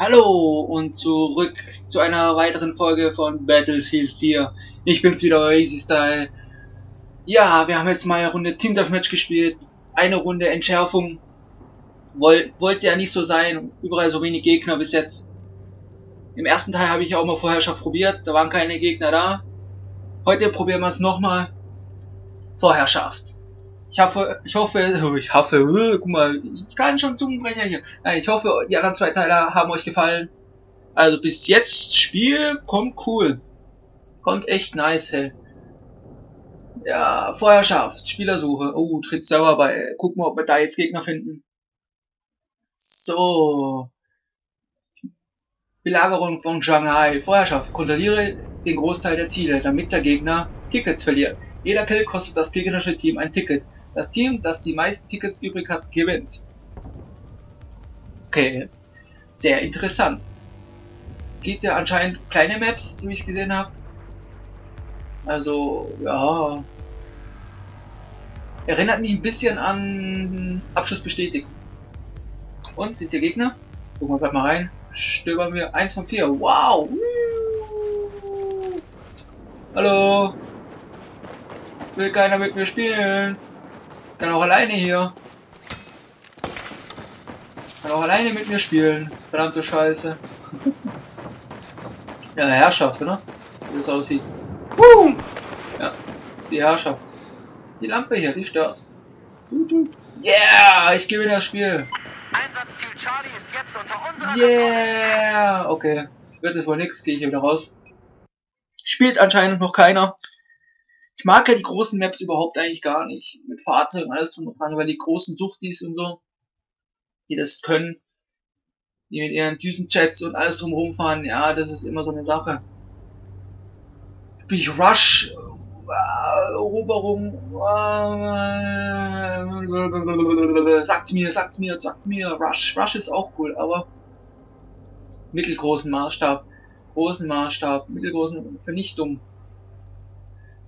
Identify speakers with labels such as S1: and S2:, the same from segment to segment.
S1: Hallo und zurück zu einer weiteren Folge von Battlefield 4. Ich bin's wieder, Easy Style. Ja, wir haben jetzt mal eine Runde Team Deathmatch gespielt. Eine Runde Entschärfung. Woll, wollte ja nicht so sein. Überall so wenig Gegner bis jetzt. Im ersten Teil habe ich auch mal Vorherrschaft probiert. Da waren keine Gegner da. Heute probieren wir es nochmal. Vorherrschaft. Ich hoffe, ich hoffe, ich hoffe, äh, guck mal, ich kann schon Zungenbrecher hier. Nein, ich hoffe, die anderen zwei Teile haben euch gefallen. Also bis jetzt Spiel kommt cool. Kommt echt nice, hey. Ja, Vorherrschaft, Spielersuche. Oh, tritt sauer bei. Gucken wir, ob wir da jetzt Gegner finden. So. Belagerung von Shanghai. Vorherrschaft. Kontrolliere den Großteil der Ziele, damit der Gegner Tickets verliert. Jeder Kill kostet das gegnerische Team ein Ticket. Das Team, das die meisten Tickets übrig hat, gewinnt. Okay, sehr interessant. Geht ja anscheinend kleine Maps, so wie ich gesehen habe. Also, ja. Erinnert mich ein bisschen an Abschluss bestätigt. Und, sind hier Gegner? Gucken wir gleich mal rein. Stöbern wir. Eins von vier. Wow! Hallo! Will keiner mit mir spielen? Kann auch alleine hier. Kann auch alleine mit mir spielen. Verdammte Scheiße. ja, eine Herrschaft, oder? Wie das aussieht. Uh! Ja, das ist die Herrschaft. Die Lampe hier, die stört. Yeah, ich gewinne das Spiel.
S2: Einsatzziel Charlie ist jetzt unter unserer
S1: Yeah, okay. Wird es wohl nix, gehe ich hier wieder raus. Spielt anscheinend noch keiner. Ich mag ja die großen Maps überhaupt eigentlich gar nicht. Mit Fahrzeugen alles drum und dran, weil die großen Suchtis und so, die das können, die mit ihren Düsenjets und alles drum rumfahren, ja, das ist immer so eine Sache. Spiel ich Rush, äh, Eroberung, äh, sagt's mir, sagt's mir, sagt's mir, Rush, Rush ist auch cool, aber mittelgroßen Maßstab, großen Maßstab, mittelgroßen Vernichtung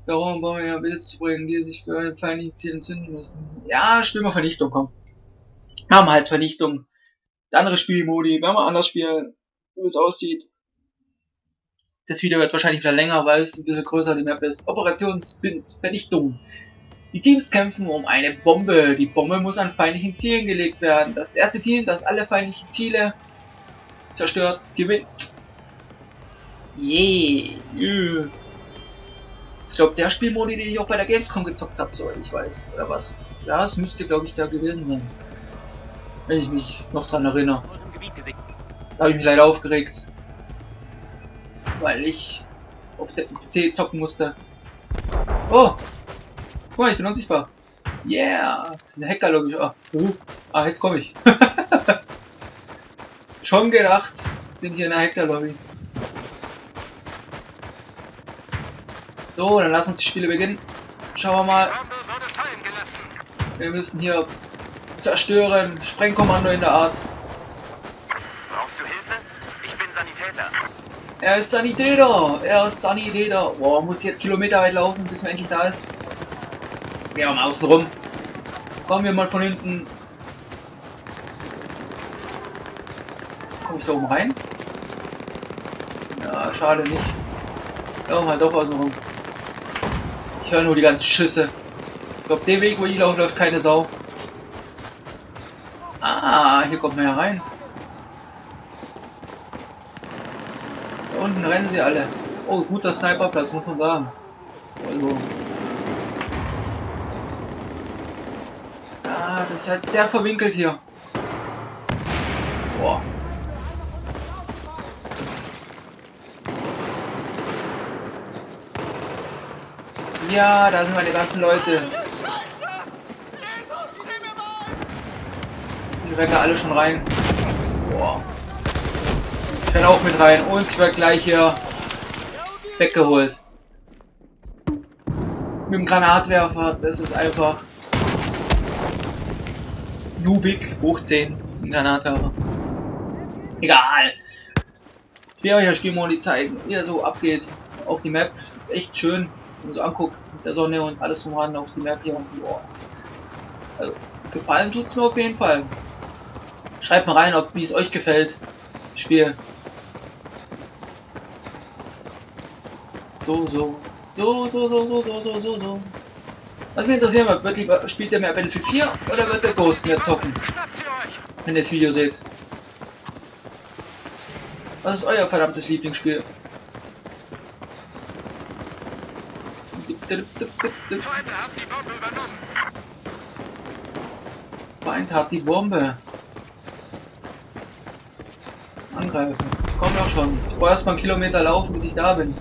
S1: darum, Bomber Besitz zu bringen, die sich für ein feindlichen Ziel entzünden müssen. Ja, spielen wir Vernichtung, komm. Wir halt Vernichtung. Der andere Spielmodi, wenn wir anders spielen, wie es aussieht. Das Video wird wahrscheinlich wieder länger, weil es ein bisschen größer die Map ist. Operationsvernichtung. Die Teams kämpfen um eine Bombe. Die Bombe muss an feindlichen Zielen gelegt werden. Das erste Team, das alle feindlichen Ziele zerstört, gewinnt. Yeah. yeah. Ich glaube, der Spielmodi, den ich auch bei der Gamescom gezockt habe, soweit ich weiß. Oder was? Ja, es müsste, glaube ich, da gewesen sein. Wenn ich mich noch dran erinnere. Da habe ich mich leider aufgeregt. Weil ich auf dem PC zocken musste. Oh! Guck mal, ich bin unsichtbar. Yeah! Das ist ein Hacker, glaube ich. Ah, uh. ah jetzt komme ich. Schon gedacht, sind hier in der Hacker-Lobby. So, dann lass uns die Spiele beginnen. Schauen wir mal. Wir müssen hier zerstören. Sprengkommando in der Art.
S2: Brauchst du Hilfe? Ich bin Sanitäter.
S1: Er ist Sanitäter. Er ist Sanitäter. Boah, muss jetzt Kilometer weit laufen, bis er endlich da ist. Gehen wir mal außen rum. Kommen wir mal von hinten. Komme ich da oben rein? Ja, schade nicht. Ja, mal doch außen rum. Ich höre nur die ganzen Schüsse. Ich glaube, den Weg, wo ich laufe, läuft keine Sau. Ah, hier kommt man ja rein. Da unten rennen sie alle. Oh, guter Sniperplatz, muss man sagen. Also. Ah, das ist halt sehr verwinkelt hier. Boah. Ja, da sind meine ganzen Leute. Die rennen da alle schon rein. Boah. Ich renne auch mit rein und ich werde gleich hier weggeholt. Mit dem Granatwerfer, das ist einfach Nubik hoch 10 ein Granatwerfer. Egal. Ich will euch ja Spielmodi zeigen, wie er so abgeht. Auch die Map ist echt schön man so anguckt, mit der Sonne und alles drum auf die hier und boah. Also, gefallen tut's mir auf jeden Fall. Schreibt mal rein, ob wie es euch gefällt. Spiel. So, so. So, so, so, so, so, so, so, so. Was mich interessieren wird, wird lieber, spielt der mehr Battlefield 4 oder wird der Ghost mehr zocken, wenn ihr das Video seht? Was ist euer verdammtes Lieblingsspiel?
S2: Feinde haben die Bombe übernommen.
S1: Feind hat die Bombe. Angreifen. Ich komme doch schon. Ich brauche erstmal einen Kilometer laufen, bis ich da bin.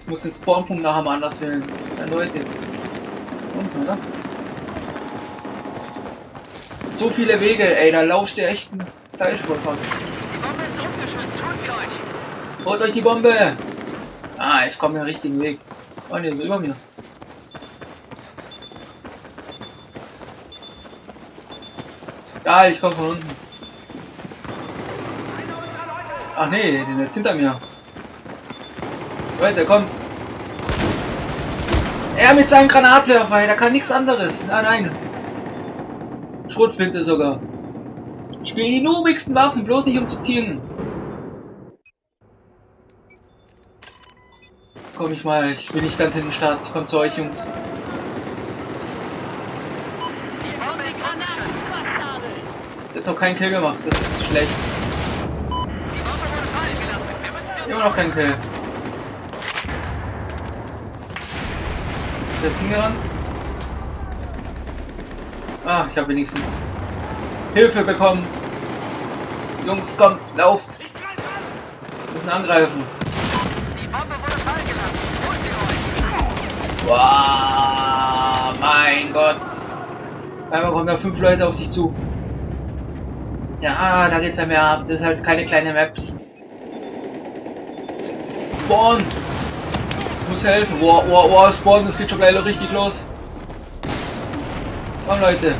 S1: Ich muss den Spawnpunkt nachher mal anders wählen. Eindeutig. Unten, oder? So viele Wege, ey, da lauscht ihr echt ein
S2: euch!
S1: Holt euch die Bombe! Ah, ich komme den richtigen Weg. Oh ne, so über mir. Ja, ich komme von unten. Ach nee, die sind jetzt hinter mir. Leute, komm. Er mit seinem Granatwerfer, der kann nichts anderes. Nein, nein. Schrotflinte sogar. Ich spiele die noobigsten Waffen, bloß nicht um zu ziehen. Komm ich mal, ich bin nicht ganz in den Start. Ich komme zu euch, Jungs. Jetzt hat noch keinen Kill gemacht, das ist schlecht. Immer noch keinen Kill. Ist jetzt hingerannt? Ah, ich habe wenigstens Hilfe bekommen. Jungs, kommt, lauft. Wir müssen angreifen.
S2: Die Bombe wurde fallen gelassen. Holt sie euch!
S1: Wow, mein Gott. Einmal kommen da fünf Leute auf dich zu. Ja, da geht's ja mehr ab. Das ist halt keine kleine Maps. Spawn! Ich muss helfen. Wow, wow, wow, Spawn, das geht schon gleich richtig los. Komm Leute.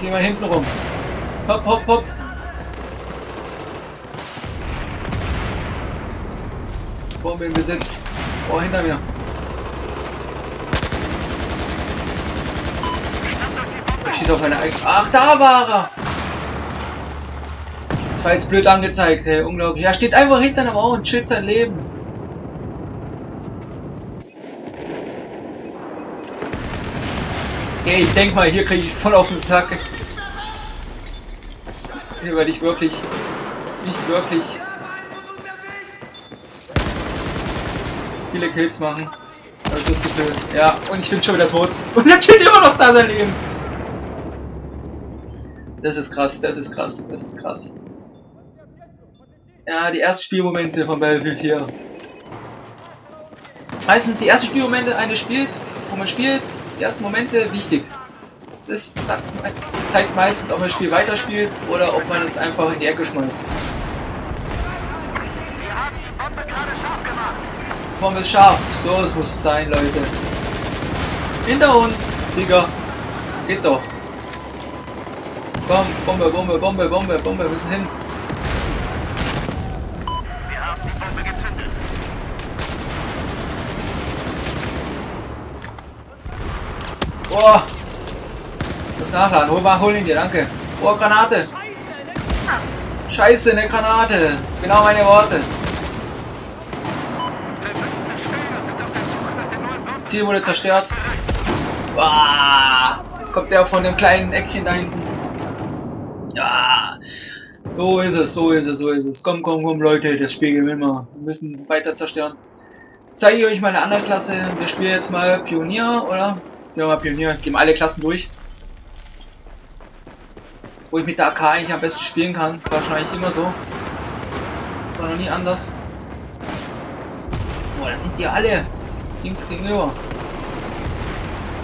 S1: Geh mal hinten rum. Hopp, hopp, hopp. Bombe im Besitz. Oh, hinter mir. Ich schieße auf meine eigene. Ach, da war er! Das war jetzt blöd angezeigt, ey. Unglaublich. Er steht einfach hinter einer Mauer und chillt sein Leben. Ey, ich denk mal, hier kriege ich voll auf den Sack. Hier werde ich wirklich nicht wirklich viele Kills machen. Das ist das Gefühl. Ja, und ich bin schon wieder tot. Und er chillt immer noch da sein Leben. Das ist krass, das ist krass, das ist krass. Ja, die ersten Spielmomente von Battlefield 4. Meistens die ersten Spielmomente eines Spiels, wo man spielt, die ersten Momente wichtig. Das sagt, zeigt meistens, ob man das Spiel weiterspielt oder ob man es einfach in die Ecke schmeißt.
S2: Wir haben die Bombe gerade scharf gemacht.
S1: Bombe ist scharf. So, es muss es sein, Leute. Hinter uns, Digga. Geht doch. Komm, Bombe, Bombe, Bombe, Bombe, Bombe, wir müssen hin.
S2: Wir haben die Bombe gezündet.
S1: Boah. Das Nachladen. Hol mal, hol ihn dir, danke. Boah, Granate. Scheiße, eine Granate. Genau meine Worte.
S2: Wir müssen zerstören. Sind auf der Suche nach den neuen Bomben.
S1: Das Ziel wurde zerstört. Boah. Jetzt kommt der von dem kleinen Eckchen da hinten. Ja. So ist es, so ist es, so ist es. Komm, komm, komm, Leute, das Spiel gewinnen wir. Wir müssen weiter zerstören. Zeige ich euch meine andere Klasse. Wir spielen jetzt mal Pionier, oder? Ja, mal Pionier. Gehen alle Klassen durch. Wo ich mit der AK eigentlich am besten spielen kann. Das war eigentlich immer so. War noch nie anders. Boah, da sind die alle. Links gegenüber.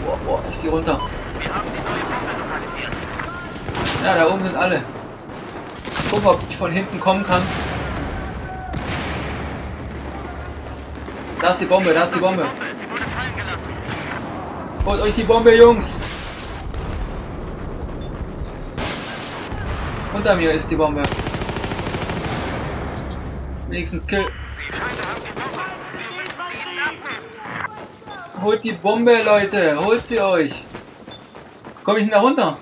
S1: Boah, boah, ich gehe runter. Ja, da oben sind alle. Gucken, ob ich von hinten kommen kann. Da ist die Bombe, da ist die Bombe. Holt euch die Bombe, Jungs! Unter mir ist die Bombe. Wenigstens Kill. Holt die Bombe, Leute! Holt sie euch! Komm ich denn da runter?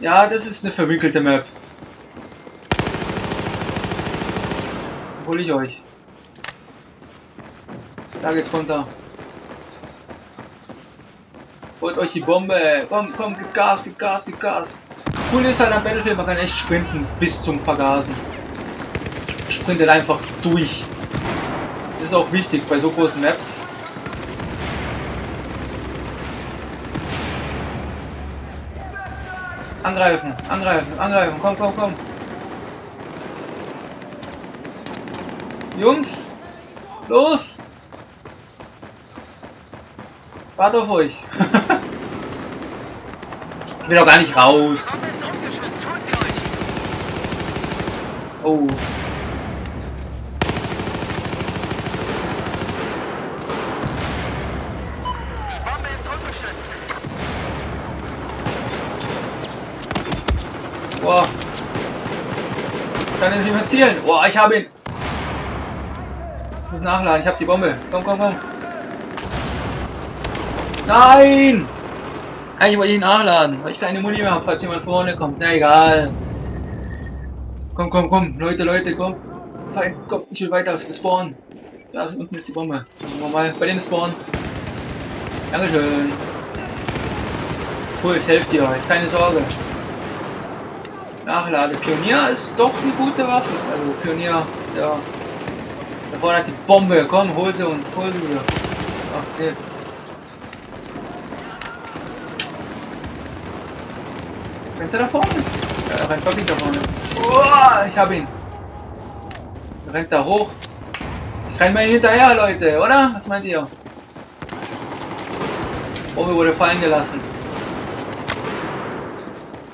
S1: Ja, das ist eine verwinkelte Map. Hol ich euch. Da geht's runter. Holt euch die Bombe. Komm, komm, gib Gas, gib Gas, gib Gas. Cool ist halt am Battlefield, man kann echt sprinten bis zum Vergasen. Sprintet einfach durch. Das ist auch wichtig bei so großen Maps. Angreifen, angreifen, angreifen, komm, komm, komm. Jungs, los! Warte auf euch. ich will doch gar nicht raus. Oh.
S2: Die Bombe ist ungeschützt.
S1: Boah. Kann er nicht mehr zielen? Boah, ich habe ihn. Ich muss nachladen, ich habe die Bombe. Komm, komm, komm. Nein! Eigentlich wollte ich ihn nachladen, weil ich keine Muni mehr habe, falls jemand vorne kommt. Na egal. Komm, komm, komm. Leute, Leute, komm. Feind, komm, ich will weiter spawnen. Da unten ist die Bombe. Machen wir mal bei dem Spawn. Dankeschön. Cool, ich helfe dir keine Sorge. Nachlade. Pionier ist doch eine gute Waffe. Also Pionier, ja. Da vorne hat die Bombe. Komm, hol sie uns. Hol sie wieder. Ach, nee. Rennt er da vorne? Ja, er rennt wirklich da vorne. Uah, ich hab ihn. Er rennt da hoch. Ich renn mal hinterher, Leute, oder? Was meint ihr? Bombe wurde fallen gelassen.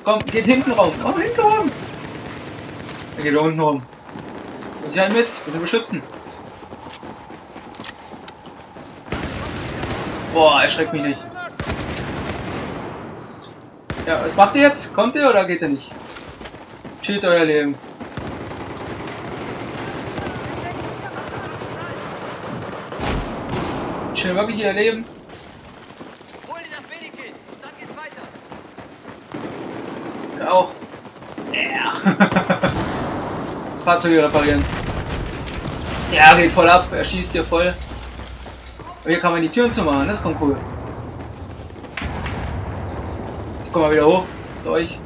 S1: Komm, geht hinten rum. Oh, hinten rum. Er geht da unten rum. Ich halt mit. Bitte beschützen. Boah, erschreckt mich nicht. Ja, was macht ihr jetzt? Kommt ihr oder geht ihr nicht? Chillt euer Leben. Chill wirklich ihr Leben.
S2: Hol dir das Medikit. Dann geht's weiter.
S1: Ja, auch. Ja. Fahrzeuge reparieren. Ja, geht voll ab. Er schießt hier voll. Und hier kann man die Türen zumachen. Das kommt cool. Ich komm mal wieder hoch. Zu euch.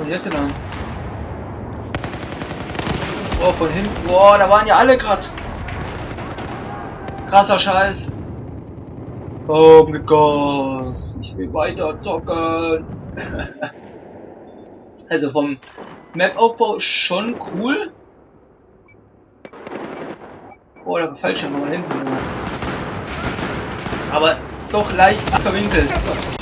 S1: Ist jetzt denn an? Oh, von hinten. Boah, da waren ja alle grad. Krasser Scheiß. Oh mein Gott. Ich will weiter zocken. also vom Map-Aufbau schon cool. Oh, da falsch schon mal hinten. Aber doch leicht verwinkelt. Was?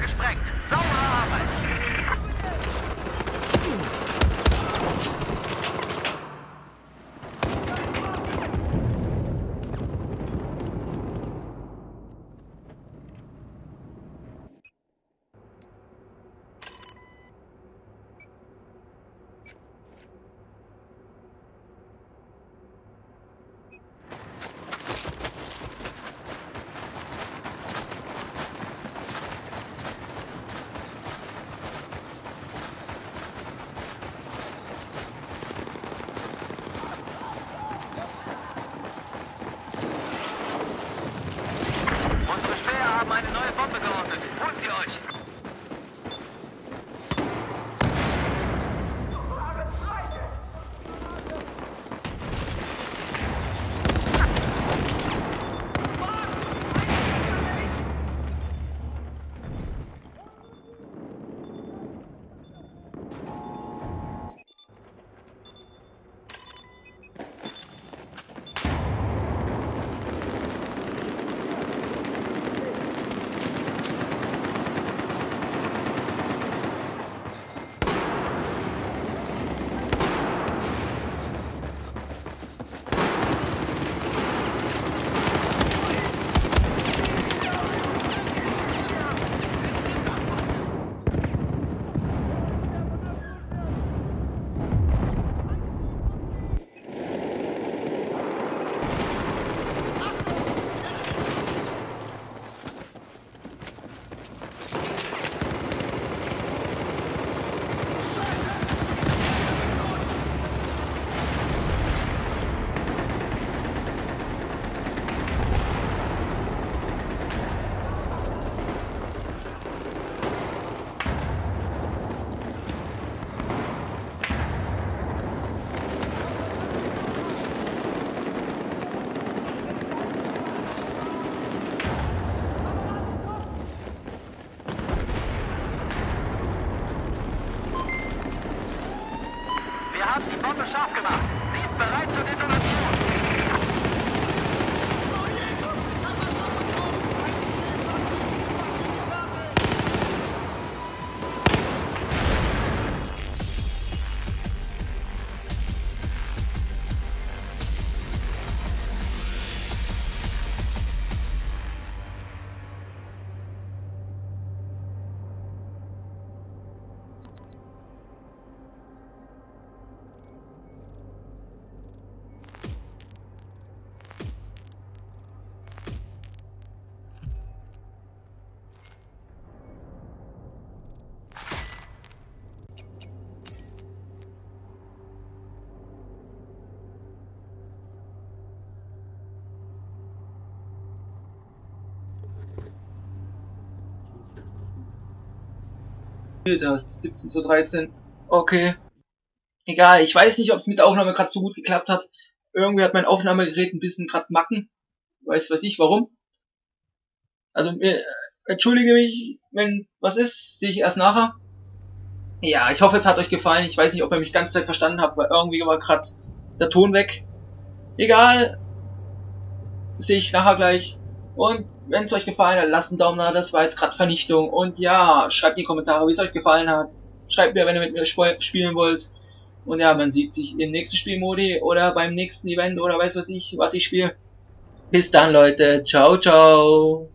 S2: gesprengt. Saure Arbeit.
S1: Da ist 17 zu 13. Okay. Egal, ich weiß nicht, ob es mit der Aufnahme gerade so gut geklappt hat. Irgendwie hat mein Aufnahmegerät ein bisschen gerade Macken. Weiß weiß ich warum. Also äh, entschuldige mich, wenn was ist, sehe ich erst nachher. Ja, ich hoffe, es hat euch gefallen. Ich weiß nicht, ob ihr mich ganz Zeit verstanden habt, weil irgendwie war gerade der Ton weg. Egal. Sehe ich nachher gleich. Und wenn es euch gefallen hat, lasst einen Daumen da, das war jetzt gerade Vernichtung. Und ja, schreibt in die Kommentare, wie es euch gefallen hat. Schreibt mir, wenn ihr mit mir sp spielen wollt. Und ja, man sieht sich im nächsten Spielmodi oder beim nächsten Event oder weiß was ich, was ich spiele. Bis dann, Leute. Ciao, ciao.